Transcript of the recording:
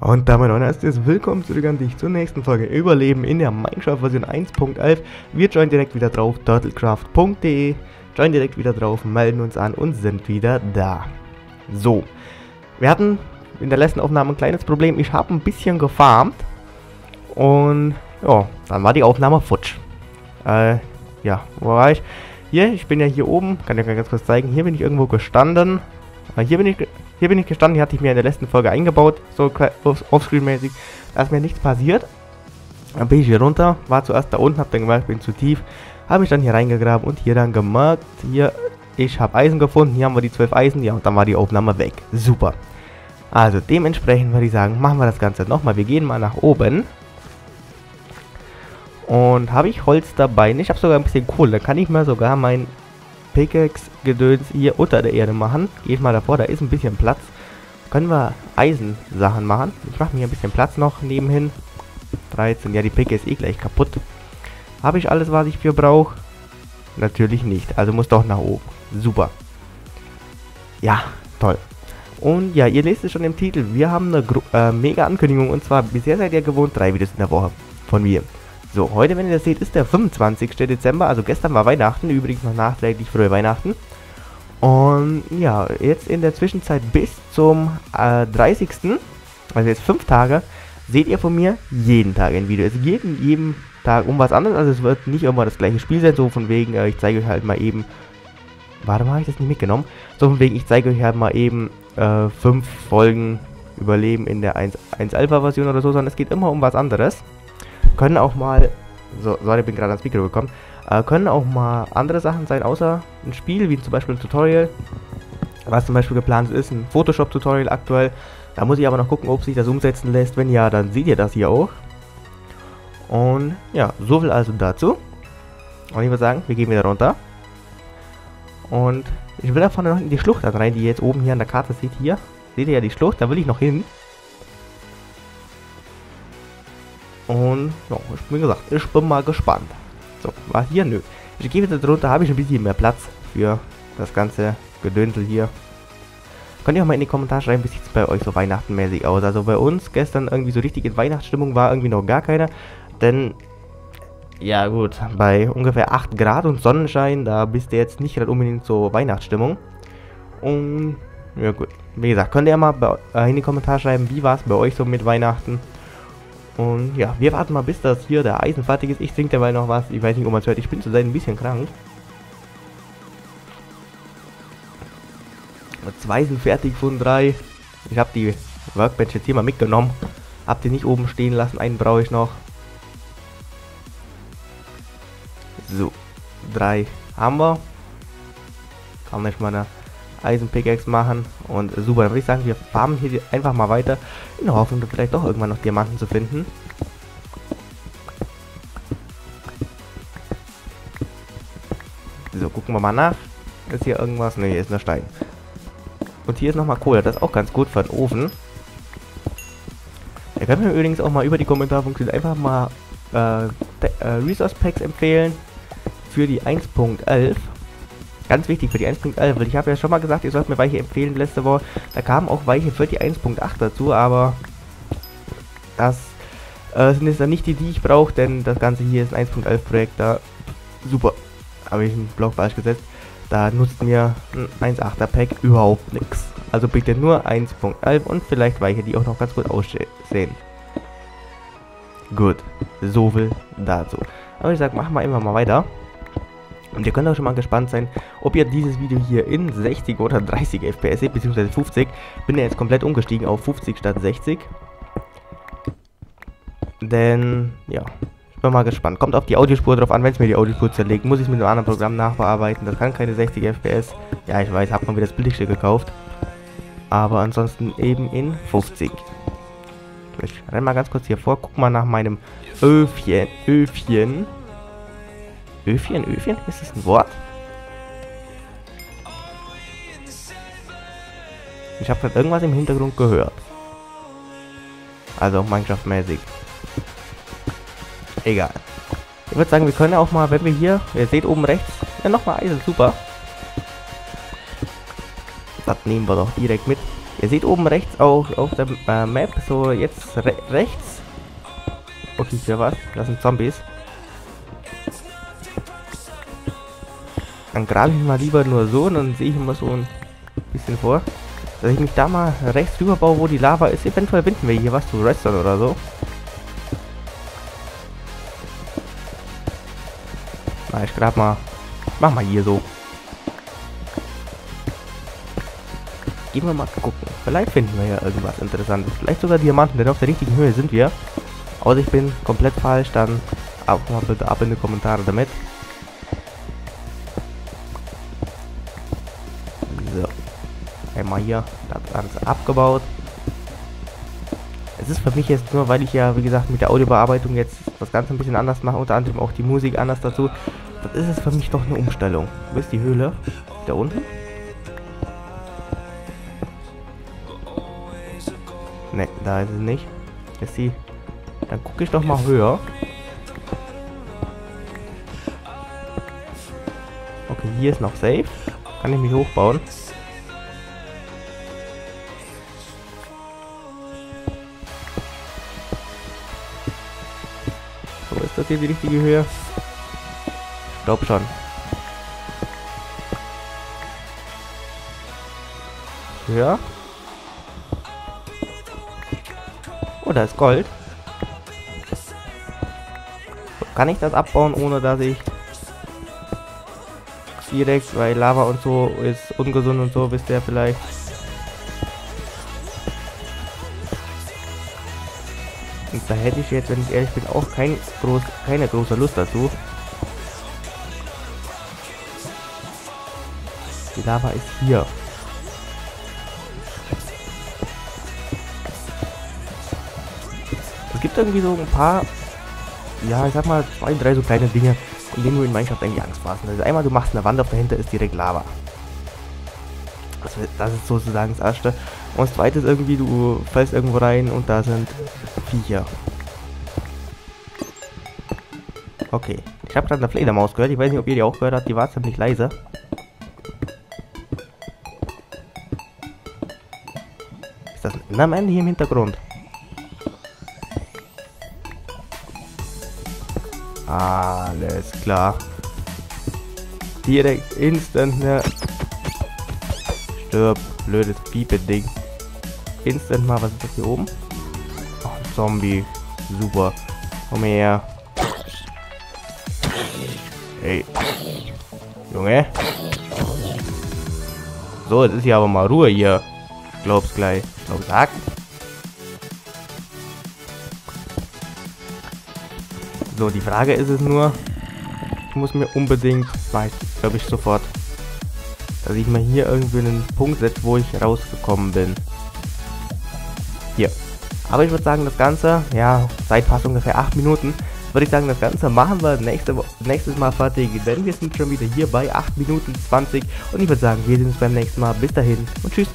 Und damit ein erstes Willkommen zurück an dich zur nächsten Folge Überleben in der Minecraft Version 1.11. Wir joinen direkt wieder drauf, turtlecraft.de, joinen direkt wieder drauf, melden uns an und sind wieder da. So, wir hatten in der letzten Aufnahme ein kleines Problem. Ich habe ein bisschen gefarmt und ja, dann war die Aufnahme futsch. Äh, ja, wo war ich? Hier, ich bin ja hier oben, kann ich mal ganz kurz zeigen. Hier bin ich irgendwo gestanden. Äh, hier bin ich hier bin ich gestanden, die hatte ich mir in der letzten Folge eingebaut, so offscreen-mäßig. Da ist mir nichts passiert. Dann bin ich hier runter, war zuerst da unten, hab dann gemerkt, bin zu tief. Habe ich dann hier reingegraben und hier dann gemerkt, hier, ich habe Eisen gefunden, hier haben wir die 12 Eisen, ja, und dann war die Aufnahme weg. Super. Also dementsprechend würde ich sagen, machen wir das Ganze nochmal. Wir gehen mal nach oben. Und habe ich Holz dabei? Ich habe sogar ein bisschen Kohle. Da kann ich mir sogar mein Pickaxe-Gedöns hier unter der Erde machen. Geht mal davor, da ist ein bisschen Platz. Können wir Eisensachen machen. Ich mache mir ein bisschen Platz noch nebenhin. 13, ja die Picke ist eh gleich kaputt. Habe ich alles, was ich für brauche? Natürlich nicht, also muss doch nach oben. Super. Ja, toll. Und ja, ihr lest es schon im Titel. Wir haben eine äh, mega Ankündigung und zwar bisher seid ihr gewohnt, drei Videos in der Woche von mir. So, heute, wenn ihr das seht, ist der 25. Dezember. Also gestern war Weihnachten. Übrigens noch nachträglich frühe Weihnachten. Und ja, jetzt in der Zwischenzeit bis zum äh, 30. Also jetzt 5 Tage, seht ihr von mir jeden Tag ein Video. Es geht in jedem Tag um was anderes. Also es wird nicht immer das gleiche Spiel sein. So von wegen, äh, ich zeige euch halt mal eben... Warte mal, habe ich das nicht mitgenommen? So von wegen, ich zeige euch halt mal eben 5 äh, Folgen Überleben in der 1, 1 Alpha Version oder so, sondern es geht immer um was anderes können auch mal, so, sorry, bin gerade ans Mikro gekommen, äh, können auch mal andere Sachen sein, außer ein Spiel, wie zum Beispiel ein Tutorial. Was zum Beispiel geplant ist, ein Photoshop-Tutorial aktuell. Da muss ich aber noch gucken, ob sich das umsetzen lässt. Wenn ja, dann seht ihr das hier auch. Und ja, so viel also dazu. Und ich würde sagen, wir gehen wieder runter. Und ich will davon noch in die Schlucht rein, die ihr jetzt oben hier an der Karte seht. Hier seht ihr ja die Schlucht, da will ich noch hin. Ja, ich bin gesagt, ich bin mal gespannt. So, war hier? Nö. Ich gehe wieder drunter, habe ich ein bisschen mehr Platz für das ganze Gedönsel hier. Könnt ihr auch mal in die Kommentare schreiben, wie sieht es bei euch so weihnachtenmäßig aus. Also bei uns gestern irgendwie so richtig in Weihnachtsstimmung war irgendwie noch gar keiner. Denn, ja gut, bei ungefähr 8 Grad und Sonnenschein, da bist du jetzt nicht gerade unbedingt so Weihnachtsstimmung. Und, ja gut. Wie gesagt, könnt ihr mal bei, äh, in die Kommentare schreiben, wie war es bei euch so mit Weihnachten. Und ja, wir warten mal, bis das hier der Eisen fertig ist. Ich trinke dabei noch was. Ich weiß nicht, ob man es hört. Ich bin zurzeit ein bisschen krank. Zwei sind fertig von drei. Ich habe die Workbench jetzt hier mal mitgenommen. Hab die nicht oben stehen lassen. Einen brauche ich noch. So, drei haben wir. Kann ich meine Eisenpickaxe machen. Und super, dann würde ich sagen, wir farmen hier einfach mal weiter. In der Hoffnung, vielleicht doch irgendwann noch Diamanten zu finden. So, gucken wir mal nach. Ist hier irgendwas? Ne, hier ist nur Stein. Und hier ist nochmal Kohle. Das ist auch ganz gut für den Ofen. Ihr könnt mir übrigens auch mal über die Kommentarfunktion einfach mal äh, äh, Resource Packs empfehlen für die 1.11. Ganz wichtig für die 1.11, weil ich habe ja schon mal gesagt, ihr sollt mir Weiche empfehlen letzte Woche. Da kamen auch Weiche für die 1.8 dazu, aber das äh, sind jetzt dann nicht die, die ich brauche, denn das Ganze hier ist ein 1.11 Projekt. Da super, habe ich einen Block falsch gesetzt. Da nutzt mir ein 1.8er Pack überhaupt nichts. Also bitte nur 1.11 und vielleicht Weiche, die auch noch ganz gut aussehen. Gut, so viel dazu. Aber ich sag, machen wir immer mal weiter. Und ihr könnt auch schon mal gespannt sein, ob ihr dieses Video hier in 60 oder 30 FPS seht, beziehungsweise 50. Bin ja jetzt komplett umgestiegen auf 50 statt 60. Denn, ja, ich bin mal gespannt. Kommt auf die Audiospur drauf an, wenn es mir die Audiospur zerlegt, muss ich es mit einem anderen Programm nachbearbeiten. Das kann keine 60 FPS. Ja, ich weiß, hab mal wieder das billigste gekauft. Aber ansonsten eben in 50. Ich renn mal ganz kurz hier vor, guck mal nach meinem Öfchen. Öfchen. Öfchen, Öfchen? Ist das ein Wort? Ich habe gerade irgendwas im Hintergrund gehört. Also Minecraft-mäßig. Egal. Ich würde sagen, wir können auch mal, wenn wir hier, ihr seht oben rechts, ja nochmal Eisen, super. Das nehmen wir doch direkt mit. Ihr seht oben rechts auch auf der äh, Map, so jetzt re rechts. Okay, hier was. Das sind Zombies. Dann grabe ich mal lieber nur so und dann sehe ich immer so ein bisschen vor. Dass ich mich da mal rechts rüber baue, wo die Lava ist. Eventuell finden wir hier was zu Redstone oder so. Na, ich grab mal. Mach mal hier so. Gehen wir mal gucken. Vielleicht finden wir ja irgendwas Interessantes. Vielleicht sogar Diamanten, denn auf der richtigen Höhe sind wir. Außer ich bin komplett falsch, dann auch mal bitte ab in die Kommentare damit. Einmal hier das Ganze abgebaut. Es ist für mich jetzt nur, weil ich ja, wie gesagt, mit der Audiobearbeitung jetzt das Ganze ein bisschen anders mache, unter anderem auch die Musik anders dazu. Das ist es für mich doch eine Umstellung. Ist die Höhle? Da unten? Ne, da ist es nicht. Ist sie. Dann gucke ich doch mal höher. Okay, hier ist noch safe. Kann ich mich hochbauen. Hier die richtige Höhe? Ich glaube schon. Höher? Oh, da ist Gold. Kann ich das abbauen, ohne dass ich direkt, weil Lava und so ist ungesund und so, wisst ihr vielleicht. Und da hätte ich jetzt, wenn ich ehrlich bin, auch kein groß, keine große Lust dazu. Die Lava ist hier. Es gibt irgendwie so ein paar, ja, ich sag mal, zwei, drei so kleine Dinge, in denen du in Minecraft eigentlich Angst hast. Also einmal, du machst eine Wand auf dahinter, ist direkt Lava. Das, das ist sozusagen das erste. Und das zweite ist irgendwie, du fällst irgendwo rein und da sind Viecher. Okay. Ich habe gerade eine Fledermaus gehört. Ich weiß nicht, ob ihr die auch gehört habt. Die war ziemlich leise. Ist das ein Enderman hier im Hintergrund? Alles klar. Direkt instant ne. Stirb, blödes Piepe-Ding. Instant mal, was ist das hier oben? Oh, ein Zombie. Super. Komm her. Hey. Junge. So, jetzt ist hier aber mal Ruhe hier. Ich glaub's gleich. Ich glaub. So, die Frage ist es nur, ich muss mir unbedingt, weiß, glaube ich sofort, dass ich mal hier irgendwie einen Punkt setze, wo ich rausgekommen bin. Hier. Aber ich würde sagen, das Ganze, ja, Zeitfassung ungefähr 8 Minuten, würde ich sagen, das Ganze machen wir nächste, nächstes Mal fertig, denn wir sind schon wieder hier bei 8 Minuten 20 und ich würde sagen, wir sehen uns beim nächsten Mal. Bis dahin und tschüss.